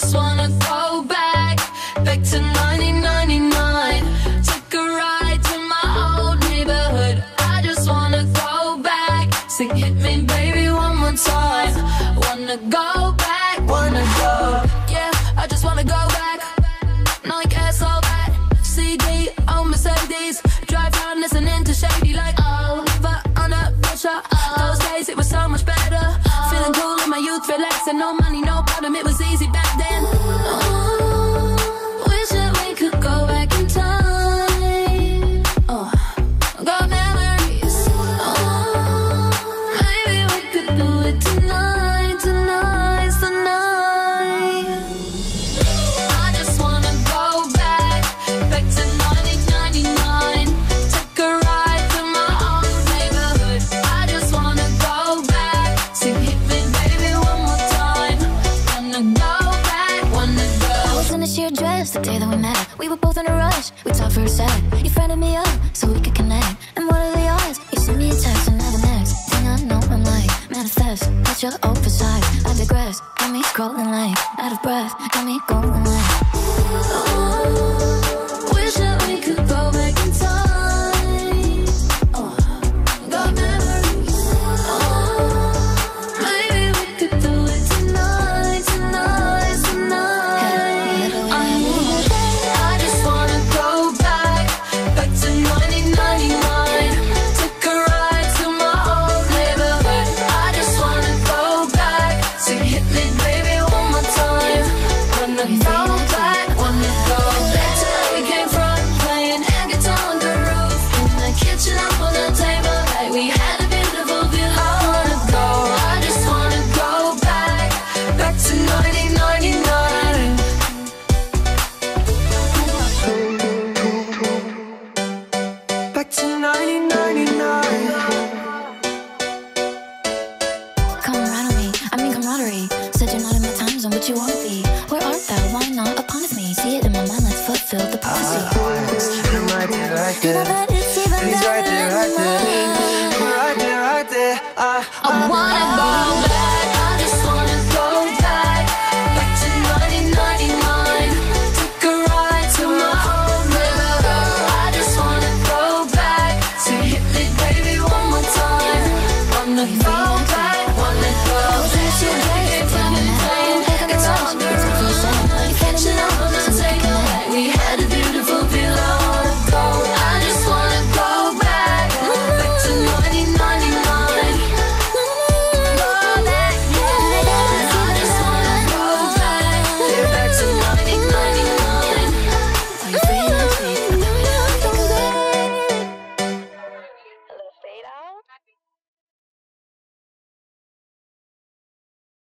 just wanna go back, back to 1999. Took a ride to my old neighborhood. I just wanna go back. Hit me, baby, one more time. Wanna go back, wanna go. Yeah, I just wanna go back. CD, Mercedes. Drive around listening to Shady like. Those days it was so much better. Feeling cool in my youth, relaxing, no money, no problem. It was easy back the day that we met. We were both in a rush. We talked for a sec. You friended me up so we could connect. And what are the odds? You sent me a text and the next thing I know, I'm like manifest. Got your oversized. I digress. Got me scrolling like out of breath. Got me going like. Oh, back to 1999 me, I mean camaraderie Said you're not in my time zone, but you wanna be. Where art thou? Why not upon me? See it in my mind, let's fulfill the prophecy. Ah, uh, I'm right there, right there. You that it's even He's right there, right there. Right there, right there. I, I, I want